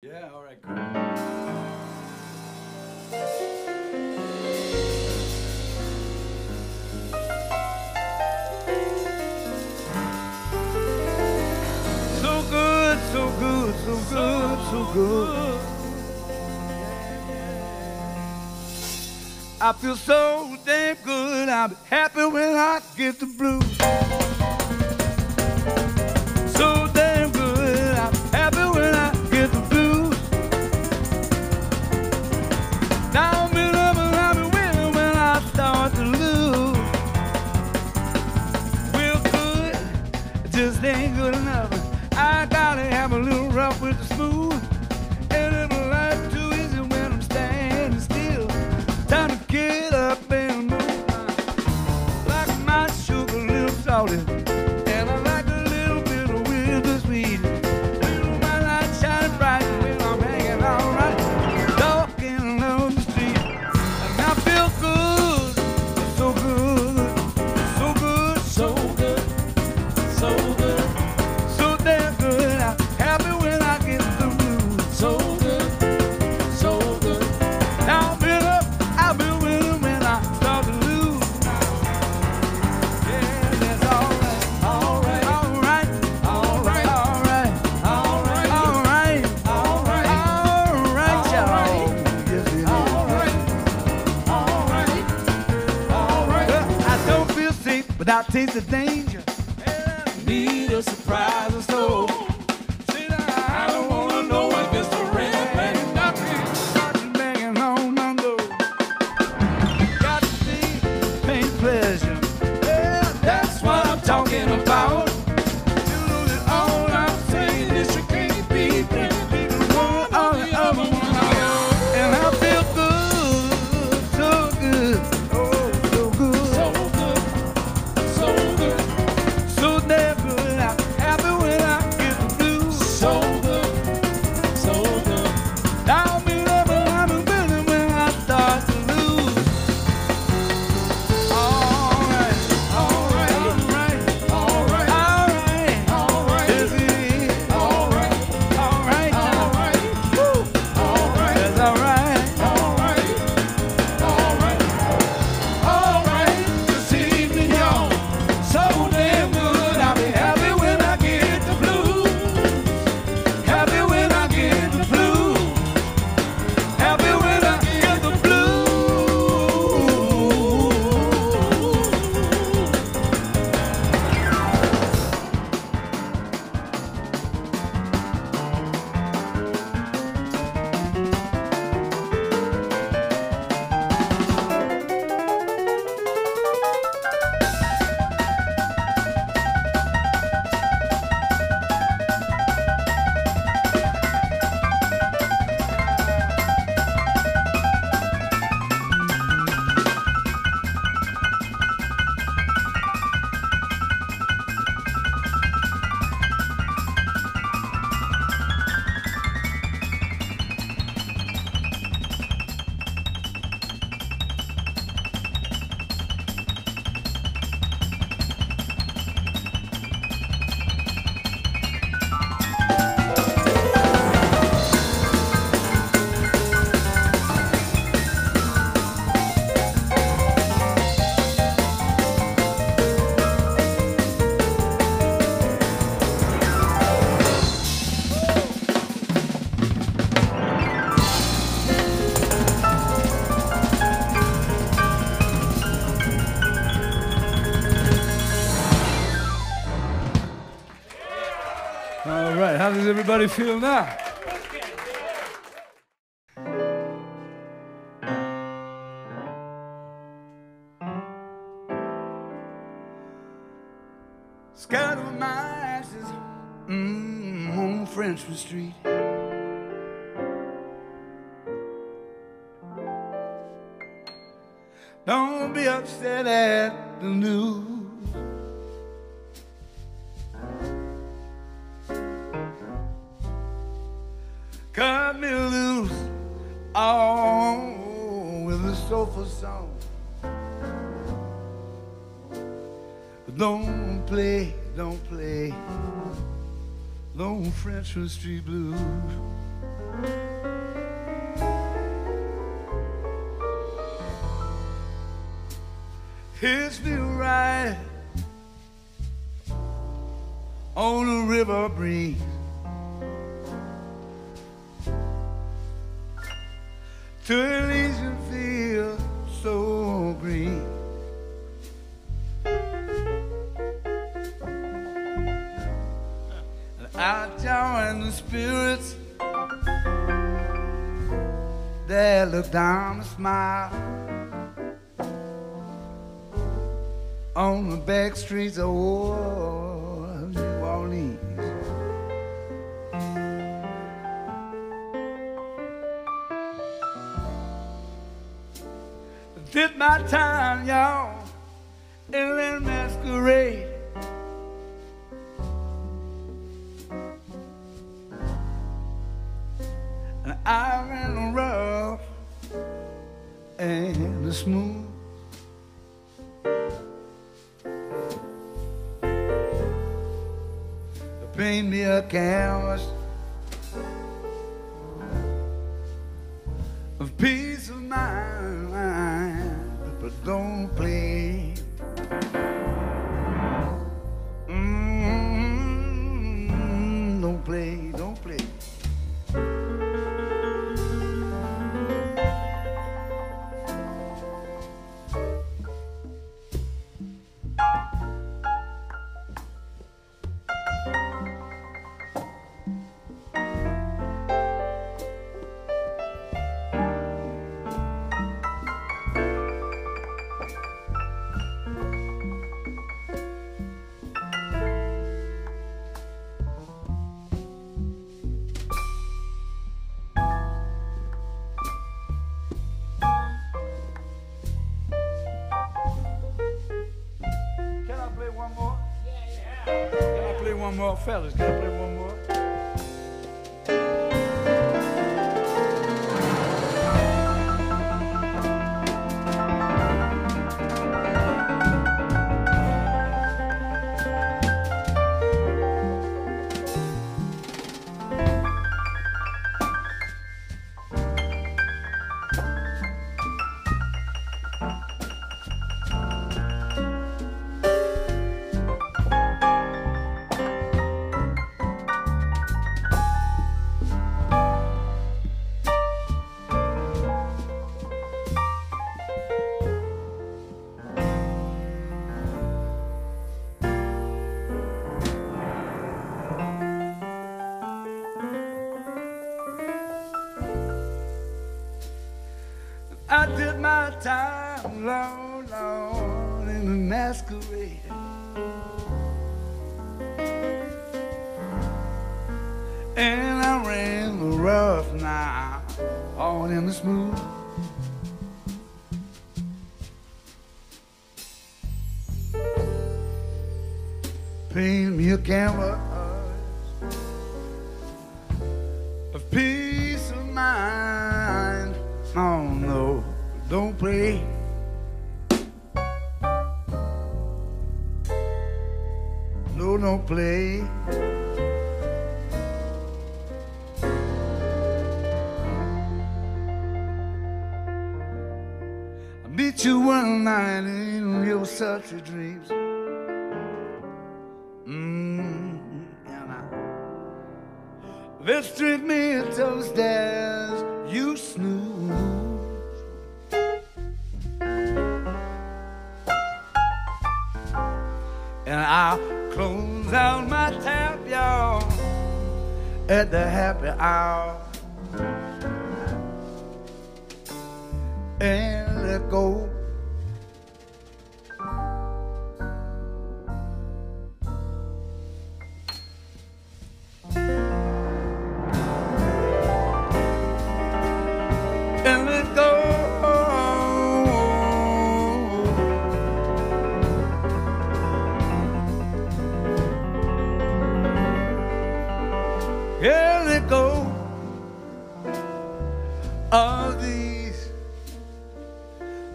Yeah, all right, cool. so good, so good, so good. I feel so damn good. I'm happy when I get the blues. I taste the danger. And I need a surprise or so. Anybody feel that? Scared my ashes mm, on Frenchmen Street. Don't be upset at the news. Don't play, don't play Long French Street Blues It's been right on the river breeze. To join the spirits that look down and smile on the back streets of old New Orleans. Did my time, y'all, in masquerade. And I ran the rough and smooth. Paint me a canvas of peace of mind, but don't play. Can I play one more, fellas? Can long, long in the masquerade. And I ran the rough now, all in the smooth. Paint me a canvas of peace of mind. Oh no, don't play. No, play. I meet you one night in your such a dreams. Mm, and I Let's drink me a toast as at the happy hour. And let go.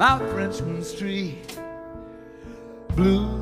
My Frenchmen Street blue.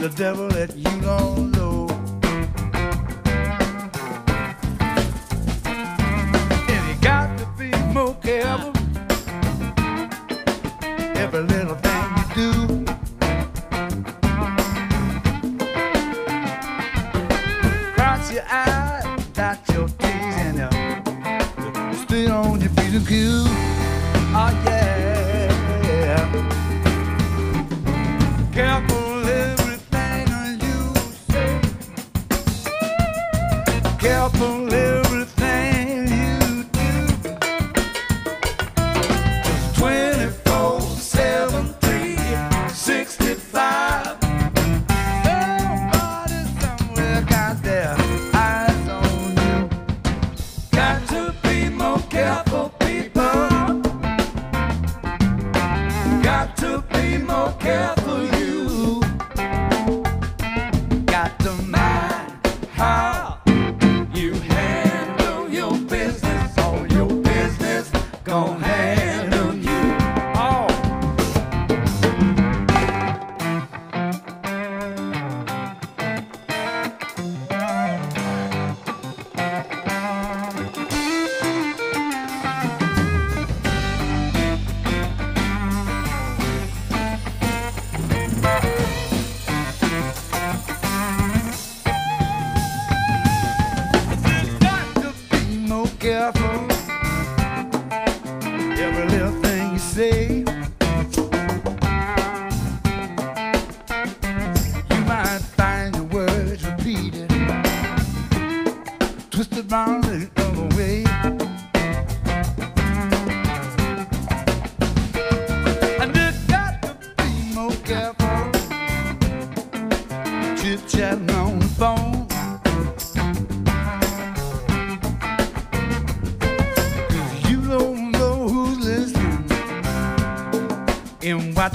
the devil that you don't know. And you got to be more careful every little thing you do. Cross your eyes, dot your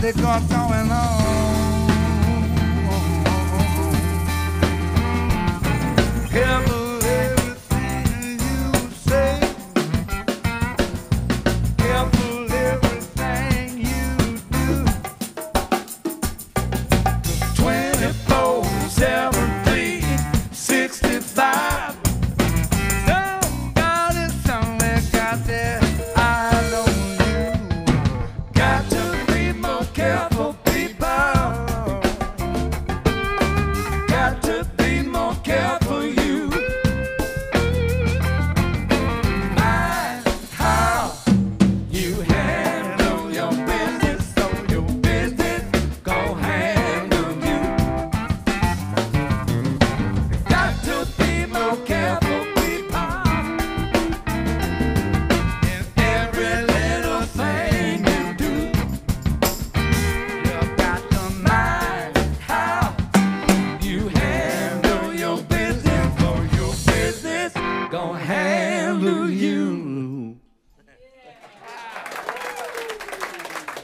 They got gone.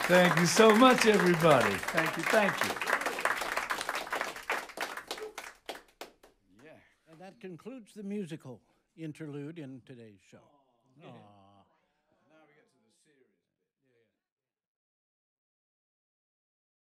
Thank you so much, everybody. Thank you, thank you. Yeah. And that concludes the musical interlude in today's show. Aww. Aww.